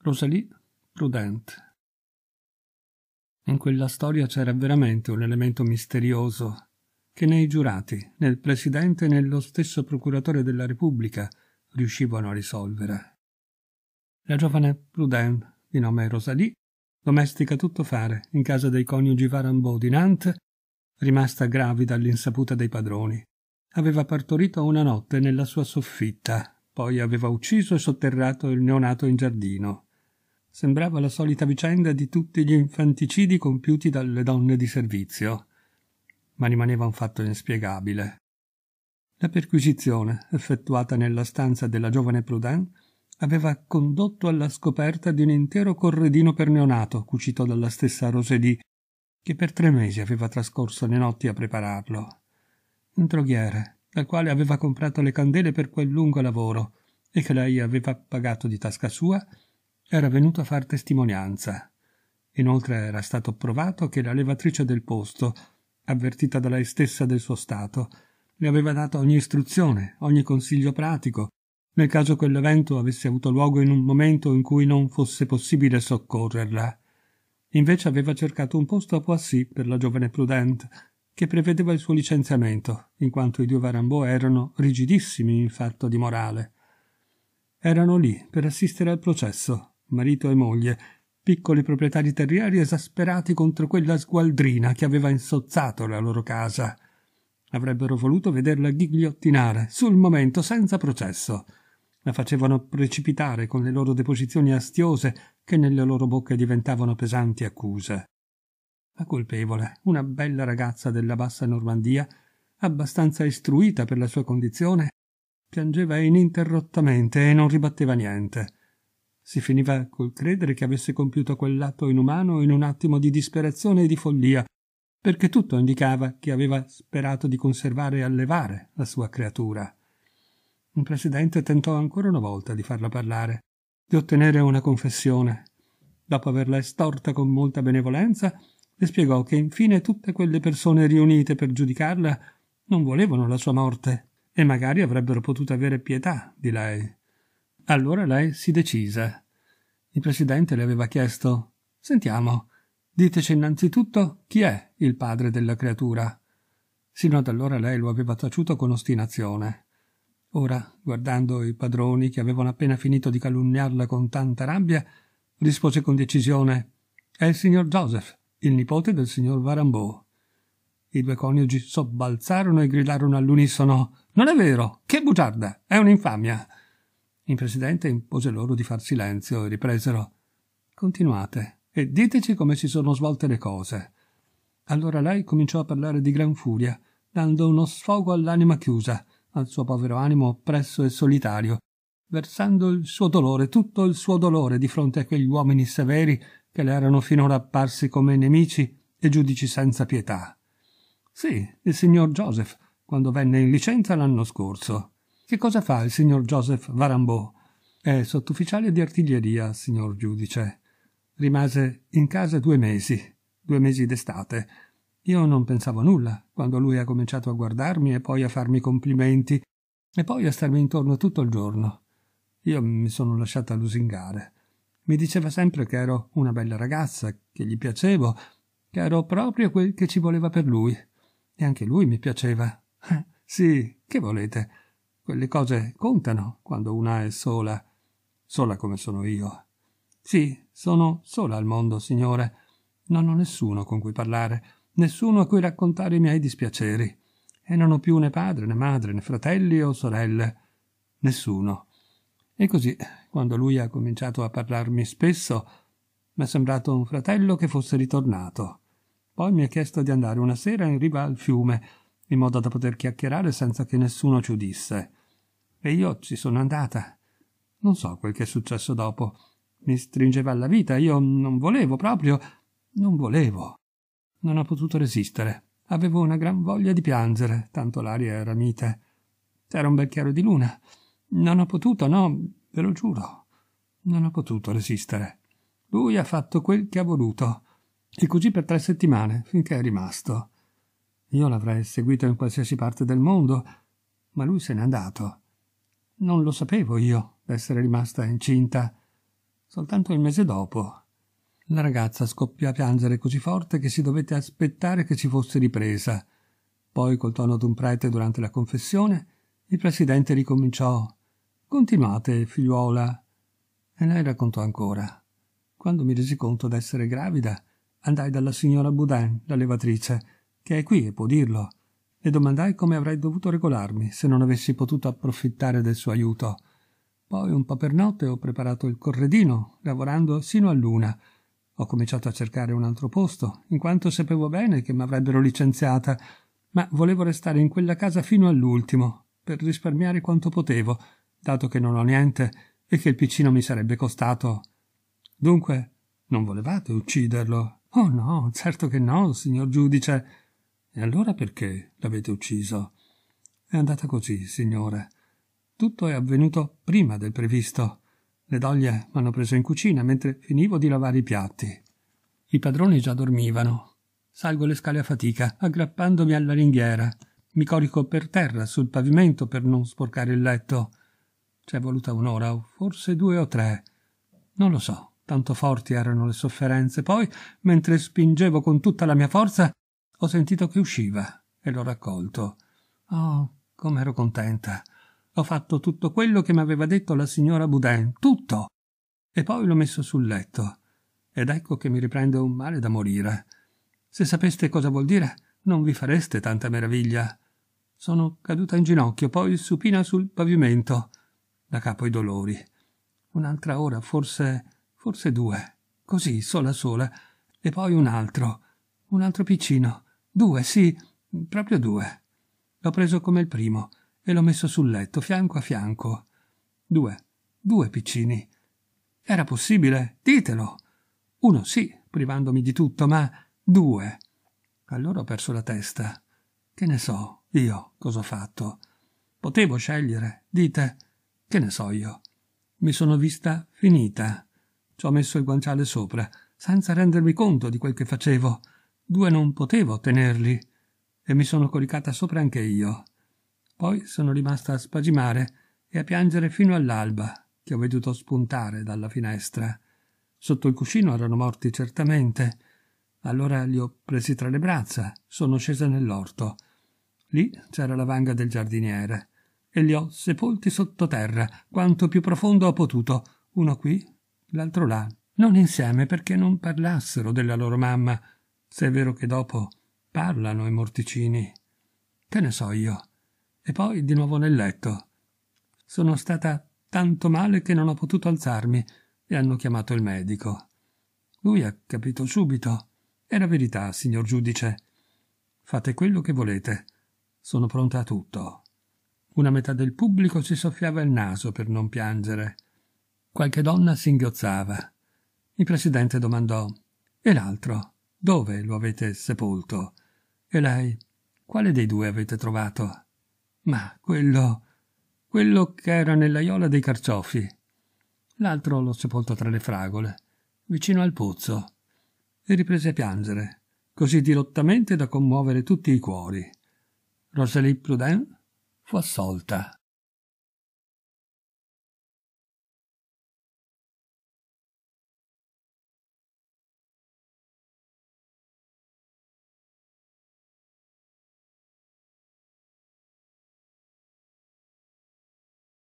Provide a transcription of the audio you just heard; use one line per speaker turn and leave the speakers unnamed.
Rosalie Prudent. In quella storia c'era veramente un elemento misterioso che né i giurati, né il presidente, né lo stesso procuratore della Repubblica riuscivano a risolvere. La giovane Prudent, di nome Rosalie, domestica tutto fare in casa dei coniugi Varambeau di Nantes, rimasta gravida all'insaputa dei padroni, aveva partorito una notte nella sua soffitta, poi aveva ucciso e sotterrato il neonato in giardino Sembrava la solita vicenda di tutti gli infanticidi compiuti dalle donne di servizio, ma rimaneva un fatto inspiegabile. La perquisizione, effettuata nella stanza della giovane Prudin, aveva condotto alla scoperta di un intero corredino per neonato cucito dalla stessa Rosedì, che per tre mesi aveva trascorso le notti a prepararlo. Un droghiere, dal quale aveva comprato le candele per quel lungo lavoro e che lei aveva pagato di tasca sua era venuto a far testimonianza. Inoltre era stato provato che la levatrice del posto, avvertita da lei stessa del suo stato, le aveva dato ogni istruzione, ogni consiglio pratico, nel caso quell'evento avesse avuto luogo in un momento in cui non fosse possibile soccorrerla. Invece aveva cercato un posto a Poissy per la giovane Prudente, che prevedeva il suo licenziamento, in quanto i due Varambeau erano rigidissimi in fatto di morale. Erano lì per assistere al processo, marito e moglie, piccoli proprietari terrieri esasperati contro quella sgualdrina che aveva insozzato la loro casa. Avrebbero voluto vederla ghigliottinare, sul momento, senza processo. La facevano precipitare con le loro deposizioni astiose che nelle loro bocche diventavano pesanti accuse. La colpevole, una bella ragazza della bassa Normandia, abbastanza istruita per la sua condizione, piangeva ininterrottamente e non ribatteva niente. Si finiva col credere che avesse compiuto quell'atto inumano in un attimo di disperazione e di follia, perché tutto indicava che aveva sperato di conservare e allevare la sua creatura. Il presidente tentò ancora una volta di farla parlare, di ottenere una confessione. Dopo averla estorta con molta benevolenza, le spiegò che infine tutte quelle persone riunite per giudicarla non volevano la sua morte e magari avrebbero potuto avere pietà di lei. Allora lei si decise. Il presidente le aveva chiesto Sentiamo, diteci innanzitutto chi è il padre della creatura. Sino ad allora lei lo aveva taciuto con ostinazione. Ora, guardando i padroni che avevano appena finito di calunniarla con tanta rabbia, rispose con decisione È il signor Joseph, il nipote del signor Varambeau. I due coniugi sobbalzarono e gridarono all'unisono Non è vero! Che bugiarda! È un'infamia! Il presidente impose loro di far silenzio e ripresero Continuate e diteci come si sono svolte le cose. Allora lei cominciò a parlare di gran furia, dando uno sfogo all'anima chiusa, al suo povero animo oppresso e solitario, versando il suo dolore, tutto il suo dolore di fronte a quegli uomini severi che le erano finora apparsi come nemici e giudici senza pietà. Sì, il signor Joseph, quando venne in licenza l'anno scorso. Che cosa fa il signor Joseph Varambeau? È sottufficiale di artiglieria, signor giudice. Rimase in casa due mesi, due mesi d'estate. Io non pensavo a nulla quando lui ha cominciato a guardarmi e poi a farmi complimenti e poi a starmi intorno tutto il giorno. Io mi sono lasciata lusingare. Mi diceva sempre che ero una bella ragazza, che gli piacevo, che ero proprio quel che ci voleva per lui. E anche lui mi piaceva. sì, che volete? Quelle cose contano quando una è sola, sola come sono io. Sì, sono sola al mondo, signore. Non ho nessuno con cui parlare, nessuno a cui raccontare i miei dispiaceri. E non ho più né padre, né madre, né fratelli o sorelle. Nessuno. E così, quando lui ha cominciato a parlarmi spesso, mi è sembrato un fratello che fosse ritornato. Poi mi ha chiesto di andare una sera in riva al fiume, in modo da poter chiacchierare senza che nessuno ci udisse. E io ci sono andata. Non so quel che è successo dopo. Mi stringeva alla vita, io non volevo proprio. non volevo. Non ho potuto resistere. Avevo una gran voglia di piangere, tanto l'aria era mite. C'era un bel chiaro di luna. Non ho potuto, no, ve lo giuro. Non ho potuto resistere. Lui ha fatto quel che ha voluto. E così per tre settimane, finché è rimasto. Io l'avrei seguito in qualsiasi parte del mondo, ma lui se n'è andato. Non lo sapevo io d'essere rimasta incinta. soltanto il mese dopo. La ragazza scoppiò a piangere così forte che si dovette aspettare che si fosse ripresa. Poi, col tono d'un prete durante la confessione, il presidente ricominciò. Continuate, figliuola. E lei raccontò ancora. Quando mi resi conto d'essere gravida, andai dalla signora Boudin, la levatrice, che è qui e può dirlo. Le domandai come avrei dovuto regolarmi se non avessi potuto approfittare del suo aiuto. Poi un po' per notte ho preparato il corredino, lavorando sino a luna. Ho cominciato a cercare un altro posto, in quanto sapevo bene che mi avrebbero licenziata, ma volevo restare in quella casa fino all'ultimo, per risparmiare quanto potevo, dato che non ho niente e che il piccino mi sarebbe costato. Dunque, non volevate ucciderlo? Oh no, certo che no, signor giudice. E allora perché l'avete ucciso? È andata così, signore. Tutto è avvenuto prima del previsto. Le doglie m'hanno preso in cucina mentre finivo di lavare i piatti. I padroni già dormivano. Salgo le scale a fatica, aggrappandomi alla ringhiera. Mi corico per terra sul pavimento per non sporcare il letto. C'è voluta un'ora, o forse due o tre. Non lo so, tanto forti erano le sofferenze. Poi, mentre spingevo con tutta la mia forza, ho sentito che usciva e l'ho raccolto. Oh, com'ero contenta. Ho fatto tutto quello che mi aveva detto la signora Boudin, tutto. E poi l'ho messo sul letto. Ed ecco che mi riprende un male da morire. Se sapeste cosa vuol dire, non vi fareste tanta meraviglia. Sono caduta in ginocchio, poi supina sul pavimento, da capo i dolori. Un'altra ora, forse, forse due, così, sola sola, e poi un altro, un altro piccino, Due, sì, proprio due. L'ho preso come il primo e l'ho messo sul letto, fianco a fianco. Due, due piccini. Era possibile? Ditelo. Uno sì, privandomi di tutto, ma due. Allora ho perso la testa. Che ne so, io, cosa ho fatto? Potevo scegliere, dite. Che ne so io. Mi sono vista finita. Ci ho messo il guanciale sopra, senza rendermi conto di quel che facevo. Due non potevo tenerli e mi sono coricata sopra anche io. Poi sono rimasta a spagimare e a piangere fino all'alba, che ho veduto spuntare dalla finestra. Sotto il cuscino erano morti certamente. Allora li ho presi tra le braccia, sono scesa nell'orto. Lì c'era la vanga del giardiniere e li ho sepolti sottoterra, quanto più profondo ho potuto, uno qui, l'altro là, non insieme perché non parlassero della loro mamma, se è vero che dopo parlano i morticini. Che ne so io. E poi di nuovo nel letto. Sono stata tanto male che non ho potuto alzarmi e hanno chiamato il medico. Lui ha capito subito. Era verità, signor giudice. Fate quello che volete. Sono pronta a tutto. Una metà del pubblico si soffiava il naso per non piangere. Qualche donna singhiozzava. Il presidente domandò: E l'altro? Dove lo avete sepolto? E lei? Quale dei due avete trovato? Ma quello. quello che era nell'aiola dei carciofi. L'altro l'ho sepolto tra le fragole, vicino al pozzo. E riprese a piangere, così dirottamente da commuovere tutti i cuori. Rosalie Prudin fu assolta.